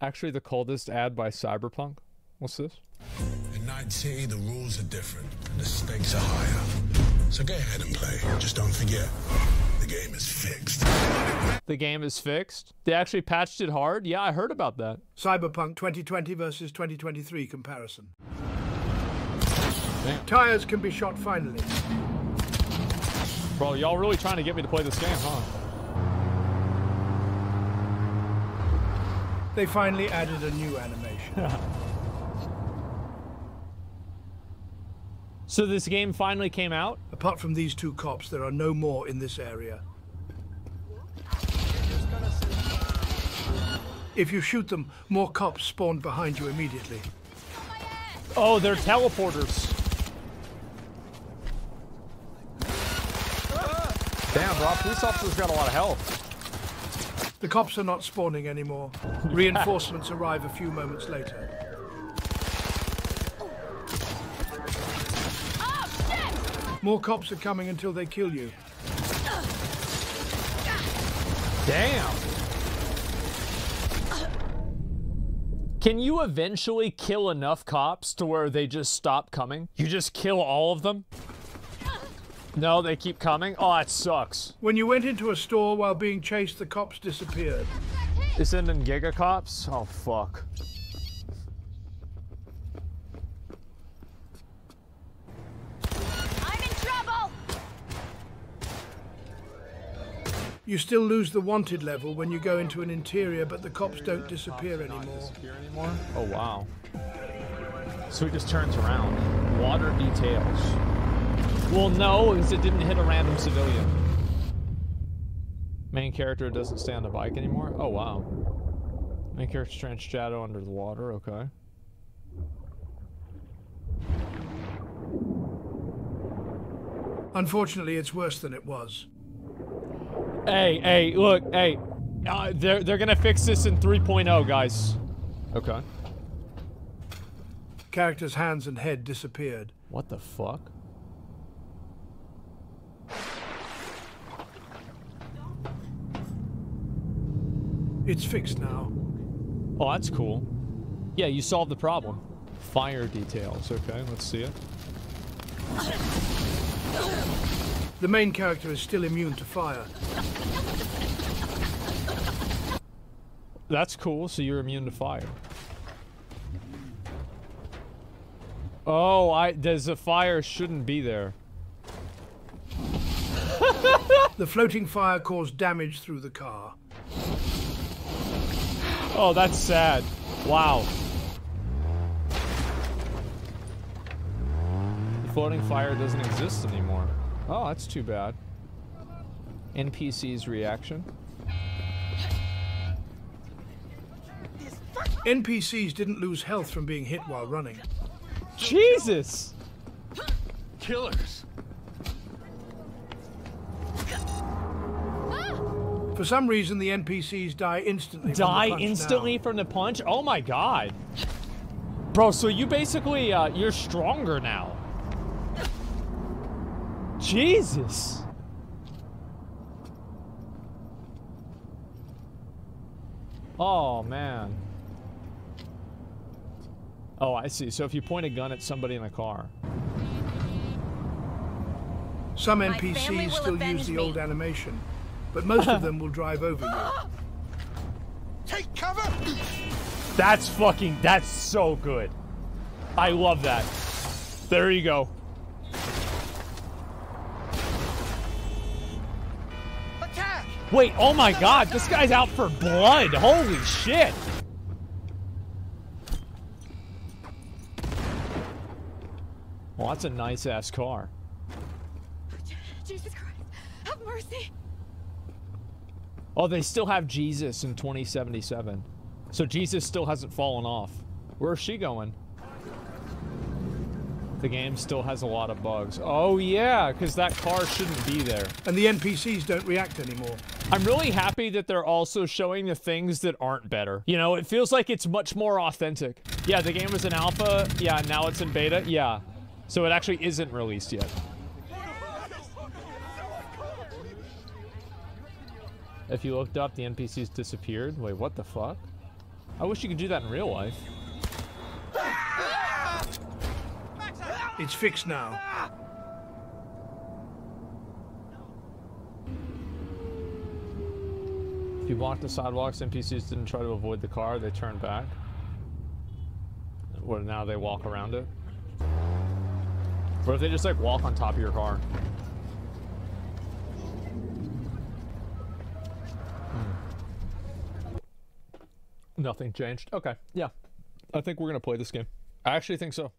actually the coldest ad by Cyberpunk. What's this? In Night City, the rules are different and the stakes are higher. So go ahead and play. Just don't forget, the game is fixed. The game is fixed. They actually patched it hard. Yeah, I heard about that. Cyberpunk 2020 versus 2023 comparison. Damn. Tires can be shot finally. Bro, y'all really trying to get me to play this game, huh? They finally added a new animation. So this game finally came out? Apart from these two cops, there are no more in this area. If you shoot them, more cops spawn behind you immediately. Oh, they're teleporters. Damn, bro, police officers got a lot of health. The cops are not spawning anymore. Reinforcements arrive a few moments later. More cops are coming until they kill you. Damn. Can you eventually kill enough cops to where they just stop coming? You just kill all of them? No, they keep coming? Oh, that sucks. When you went into a store while being chased, the cops disappeared. Is it in Giga Cops? Oh, fuck. I'm in trouble! You still lose the wanted level when you go into an interior, but the cops don't disappear anymore. Disappear anymore? Oh, wow. So he just turns around. Water details. Well, no, because it didn't hit a random civilian. Main character doesn't stay on the bike anymore? Oh, wow. Main character strange shadow under the water, okay. Unfortunately, it's worse than it was. Hey, hey, look, hey. Uh, they're, they're gonna fix this in 3.0, guys. Okay. Character's hands and head disappeared. What the fuck? It's fixed now. Oh, that's cool. Yeah, you solved the problem. Fire details. Okay, let's see it. The main character is still immune to fire. That's cool, so you're immune to fire. Oh, I there's a fire shouldn't be there. The floating fire caused damage through the car. Oh, that's sad. Wow. The floating fire doesn't exist anymore. Oh, that's too bad. NPC's reaction. NPCs didn't lose health from being hit while running. Jesus! Killers. For some reason, the NPCs die instantly. Die punch instantly now. from the punch? Oh my god. Bro, so you basically, uh, you're stronger now. Jesus. Oh, man. Oh, I see. So if you point a gun at somebody in a car. Some NPCs still use the me. old animation, but most of them will drive over you. Take cover. That's fucking, that's so good. I love that. There you go. Attack. Wait, oh my god, this guy's out for blood. Holy shit. Well, that's a nice ass car. Jesus Christ, have mercy! Oh, they still have Jesus in 2077. So Jesus still hasn't fallen off. Where's she going? The game still has a lot of bugs. Oh yeah, because that car shouldn't be there. And the NPCs don't react anymore. I'm really happy that they're also showing the things that aren't better. You know, it feels like it's much more authentic. Yeah, the game was in alpha. Yeah, now it's in beta. Yeah. So it actually isn't released yet. If you looked up, the NPCs disappeared. Wait, what the fuck? I wish you could do that in real life. It's fixed now. If you block the sidewalks, NPCs didn't try to avoid the car, they turned back. Or now they walk around it. Or if they just like walk on top of your car. Nothing changed. Okay, yeah. I think we're gonna play this game. I actually think so.